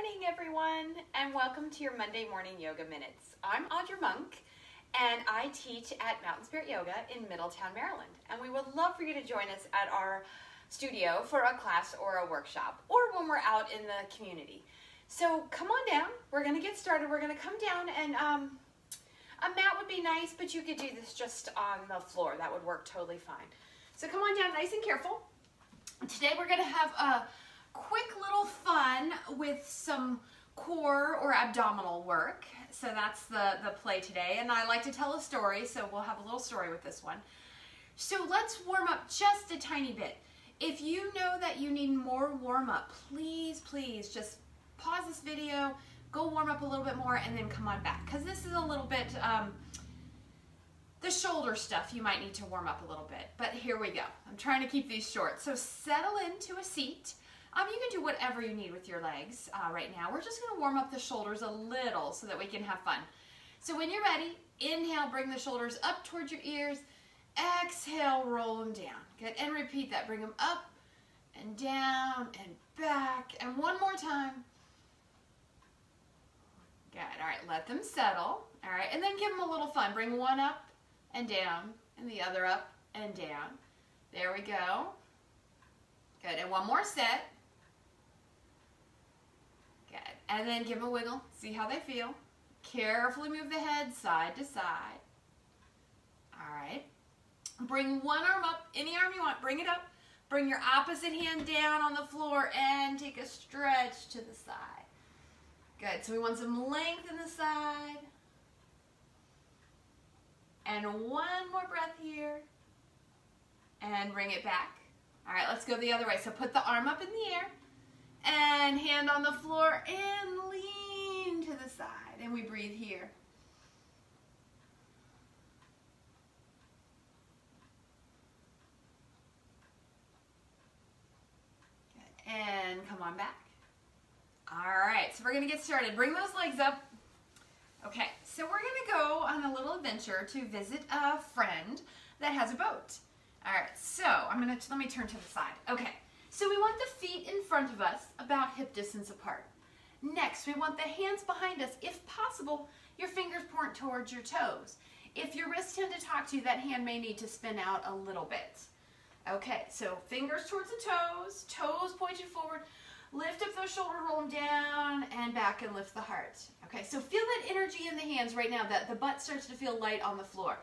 morning, everyone, and welcome to your Monday Morning Yoga Minutes. I'm Audra Monk, and I teach at Mountain Spirit Yoga in Middletown, Maryland. And we would love for you to join us at our studio for a class or a workshop, or when we're out in the community. So come on down. We're going to get started. We're going to come down, and um, a mat would be nice, but you could do this just on the floor. That would work totally fine. So come on down nice and careful. Today we're going to have a quick little fun with some core or abdominal work. So that's the, the play today. And I like to tell a story, so we'll have a little story with this one. So let's warm up just a tiny bit. If you know that you need more warm up, please, please just pause this video, go warm up a little bit more, and then come on back. Because this is a little bit, um, the shoulder stuff you might need to warm up a little bit. But here we go. I'm trying to keep these short. So settle into a seat. Um, you can do whatever you need with your legs uh, right now. We're just going to warm up the shoulders a little so that we can have fun. So when you're ready, inhale, bring the shoulders up towards your ears. Exhale, roll them down. Good, and repeat that. Bring them up and down and back. And one more time. Good, all right, let them settle. All right, and then give them a little fun. Bring one up and down and the other up and down. There we go. Good, and one more set. And then give them a wiggle. See how they feel. Carefully move the head side to side. All right. Bring one arm up, any arm you want, bring it up. Bring your opposite hand down on the floor and take a stretch to the side. Good, so we want some length in the side. And one more breath here. And bring it back. All right, let's go the other way. So put the arm up in the air and hand on the floor and lean to the side. And we breathe here. And come on back. All right, so we're to get started. Bring those legs up. Okay, so we're to go on a little adventure to visit a friend that has a boat. All right, so I'm to, let me turn to the side. Okay. So we want the feet in front of us about hip distance apart. Next, we want the hands behind us. If possible, your fingers point towards your toes. If your wrists tend to talk to you, that hand may need to spin out a little bit. Okay, so fingers towards the toes, toes pointed forward, lift up those shoulders, roll them down, and back and lift the heart. Okay, so feel that energy in the hands right now, that the butt starts to feel light on the floor.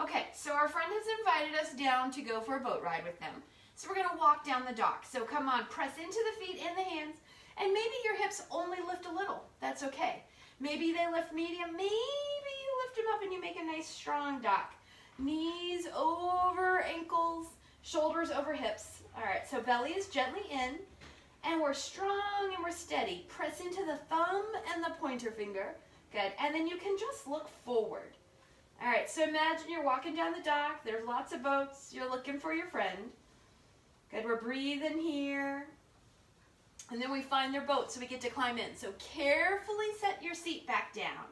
Okay, so our friend has invited us down to go for a boat ride with them. So we're to walk down the dock. So come on, press into the feet and the hands. And maybe your hips only lift a little. That's okay. Maybe they lift medium. Maybe you lift them up and you make a nice strong dock. Knees over ankles, shoulders over hips. All right, so belly is gently in. And we're strong and we're steady. Press into the thumb and the pointer finger. Good. And then you can just look forward. All right, so imagine you're walking down the dock. There's lots of boats. You're looking for your friend. Good, we're breathing here. And then we find their boat so we get to climb in. So carefully set your seat back down.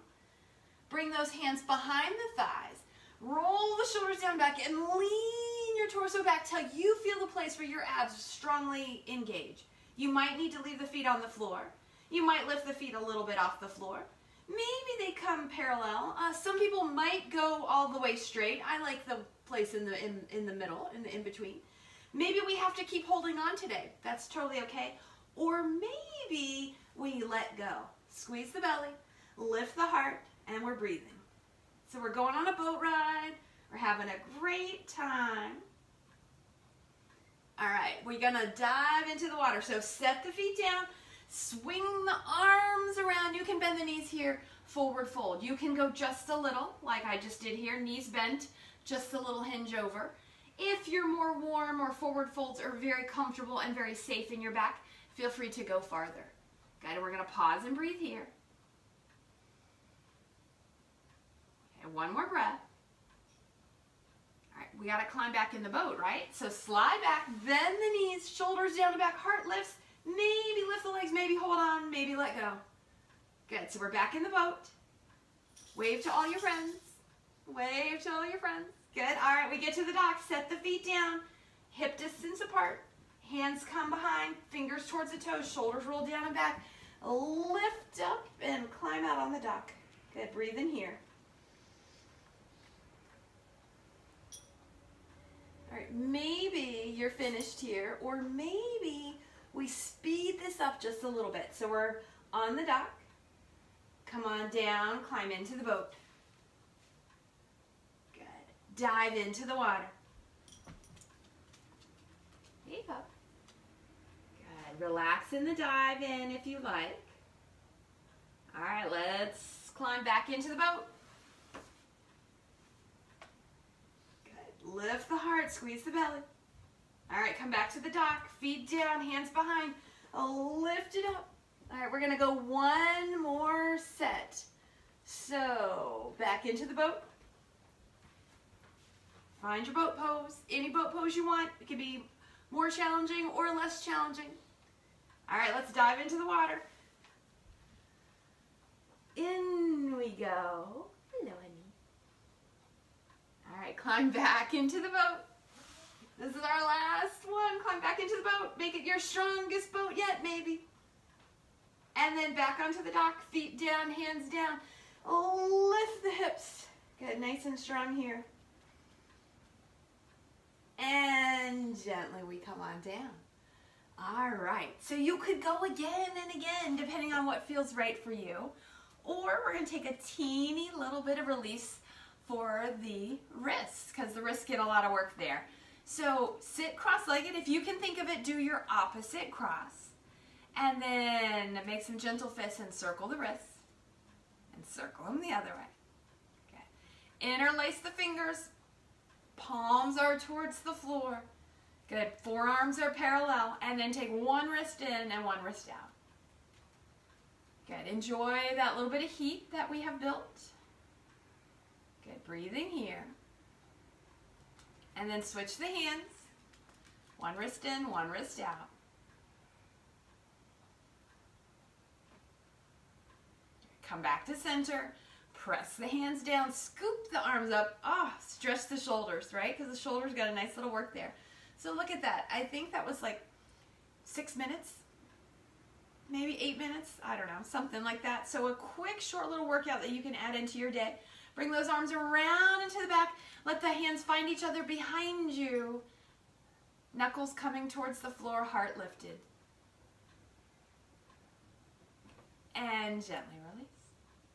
Bring those hands behind the thighs. Roll the shoulders down back and lean your torso back till you feel the place where your abs strongly engage. You might need to leave the feet on the floor. You might lift the feet a little bit off the floor. Maybe they come parallel. Uh, some people might go all the way straight. I like the place in the in, in the middle, in the in between. Maybe we have to keep holding on today. That's totally okay. Or maybe we let go. Squeeze the belly, lift the heart, and we're breathing. So we're going on a boat ride. We're having a great time. All right, we're gonna dive into the water. So set the feet down, swing the arms around. You can bend the knees here, forward fold. You can go just a little, like I just did here, knees bent, just a little hinge over. If you're more warm or forward folds are very comfortable and very safe in your back, feel free to go farther. Good, we're going to pause and breathe here. Okay, one more breath. All right, we got to climb back in the boat, right? So slide back, bend the knees, shoulders down the back, heart lifts, maybe lift the legs, maybe hold on, maybe let go. Good, so we're back in the boat. Wave to all your friends. Wave to all your friends. Good. All right, we get to the dock. Set the feet down. Hip distance apart. Hands come behind. Fingers towards the toes. Shoulders roll down and back. Lift up and climb out on the dock. Good, breathe in here. All right, maybe you're finished here, or maybe we speed this up just a little bit. So we're on the dock. Come on down, climb into the boat. Dive into the water. Hey, pup. Good. Relax in the dive in if you like. All right, let's climb back into the boat. Good. Lift the heart, squeeze the belly. All right, come back to the dock. Feet down, hands behind. Lift it up. All right, we're gonna go one more set. So, back into the boat. Find your boat pose. Any boat pose you want. It can be more challenging or less challenging. All right, let's dive into the water. In we go. Hello, honey. All right, climb back into the boat. This is our last one. Climb back into the boat. Make it your strongest boat yet, maybe. And then back onto the dock, feet down, hands down. Lift the hips. Good, nice and strong here. And gently we come on down. All right, so you could go again and again depending on what feels right for you. Or we're gonna take a teeny little bit of release for the wrists because the wrists get a lot of work there. So sit cross-legged. If you can think of it, do your opposite cross. And then make some gentle fists and circle the wrists. And circle them the other way. Okay. Interlace the fingers. Palms are towards the floor. Good. Forearms are parallel. And then take one wrist in and one wrist out. Good. Enjoy that little bit of heat that we have built. Good. Breathing here. And then switch the hands. One wrist in, one wrist out. Come back to center. Press the hands down. Scoop the arms up. Ah, oh, stretch the shoulders, right? Because the shoulders got a nice little work there. So look at that. I think that was like six minutes, maybe eight minutes. I don't know, something like that. So a quick, short little workout that you can add into your day. Bring those arms around into the back. Let the hands find each other behind you. Knuckles coming towards the floor, heart lifted. And gently release.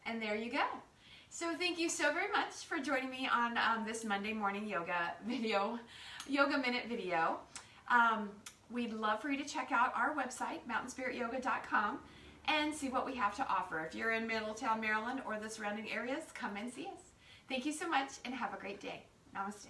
And there you go. So thank you so very much for joining me on um, this Monday morning yoga video, yoga minute video. Um, we'd love for you to check out our website, mountainspirityoga.com and see what we have to offer. If you're in Middletown, Maryland or the surrounding areas, come and see us. Thank you so much and have a great day. Namaste.